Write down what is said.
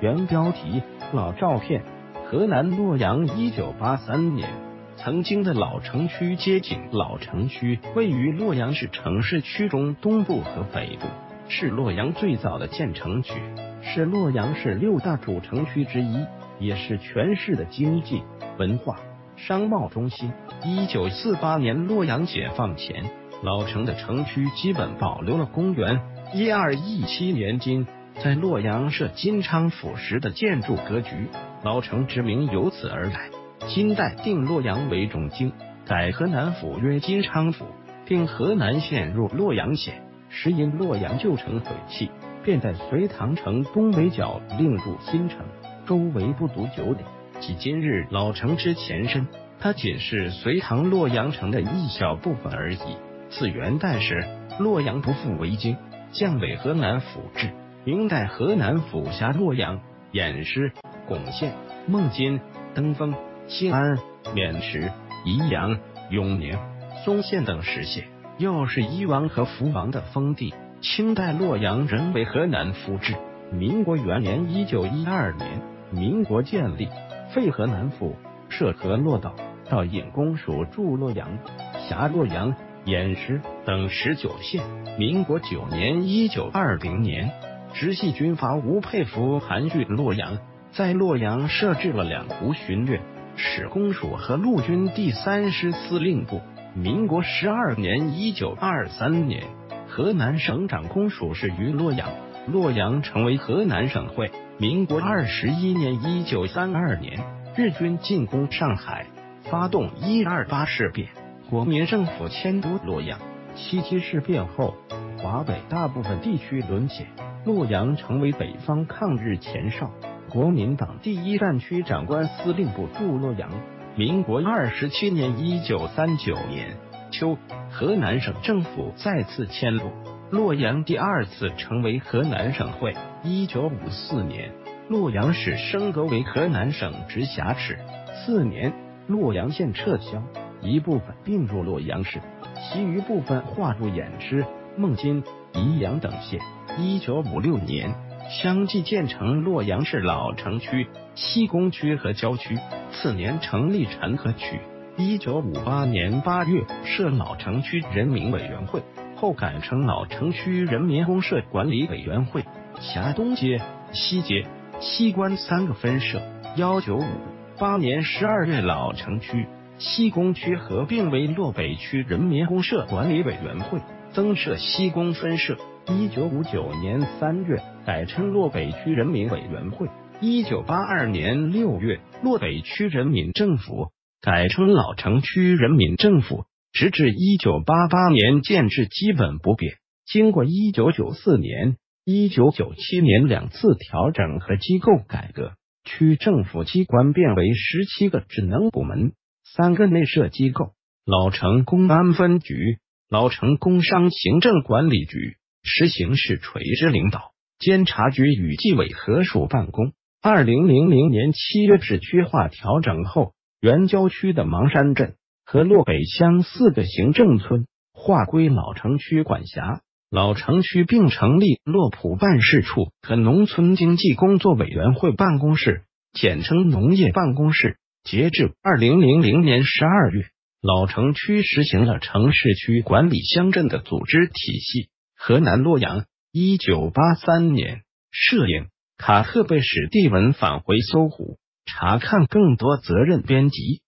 原标题：老照片。河南洛阳，一九八三年，曾经的老城区街景。老城区位于洛阳市城市区中东部和北部，是洛阳最早的建成区，是洛阳市六大主城区之一，也是全市的经济、文化、商贸中心。一九四八年洛阳解放前，老城的城区基本保留了公园。一二一七年今。在洛阳设金昌府时的建筑格局，老城之名由此而来。金代定洛阳为中京，改河南府曰金昌府，并河南县入洛阳县。时因洛阳旧城毁弃，便在隋唐城东北角另筑新城，周围不足九里，即今日老城之前身。它仅是隋唐洛阳城的一小部分而已。自元代时，洛阳不复为京，降为河南府治。明代河南府辖洛阳、偃师、巩县、孟津、登封、新安、渑池、宜阳、永宁、嵩县等十县，又是伊王和福王的封地。清代洛阳仍为河南府治。民国元年（一九一二年），民国建立，废河南府，设河洛道，到尹公署驻洛阳，辖洛阳、偃师等十九县。民国九年（一九二零年）。直系军阀吴佩孚盘踞洛阳，在洛阳设置了两湖巡阅使公署和陆军第三师司令部。民国十二年（一九二三年），河南省长公署是于洛阳，洛阳成为河南省会。民国二十一年（一九三二年），日军进攻上海，发动一二八事变，国民政府迁都洛阳。七七事变后，华北大部分地区沦陷。洛阳成为北方抗日前哨，国民党第一战区长官司令部驻洛阳。民国二十七年（一九三九年）秋，河南省政府再次迁入洛阳，第二次成为河南省会。一九五四年，洛阳市升格为河南省直辖市。次年，洛阳县撤销，一部分并入洛阳市，其余部分划入偃师、孟津、宜阳等县。一九五六年，相继建成洛阳市老城区、西工区和郊区。次年成立陈河区。一九五八年八月设老城区人民委员会，后改称老城区人民公社管理委员会，辖东街、西街、西关三个分社。幺九五八年十二月，老城区、西工区合并为洛北区人民公社管理委员会，增设西工分社。一九五九年三月改称洛北区人民委员会，一九八二年六月洛北区人民政府改称老城区人民政府，直至一九八八年建制基本不变。经过一九九四年、一九九七年两次调整和机构改革，区政府机关变为十七个职能部门，三个内设机构：老城公安分局、老城工商行政管理局。实行市垂直领导，监察局与纪委合署办公。二零零零年七月市区划调整后，原郊区的芒山镇和洛北乡四个行政村划归老城区管辖。老城区并成立洛浦办事处和农村经济工作委员会办公室，简称农业办公室。截至二零零零年十二月，老城区实行了城市区管理乡镇的组织体系。河南洛阳，一九八三年，摄影卡特被史蒂文返回搜狐，查看更多责任编辑。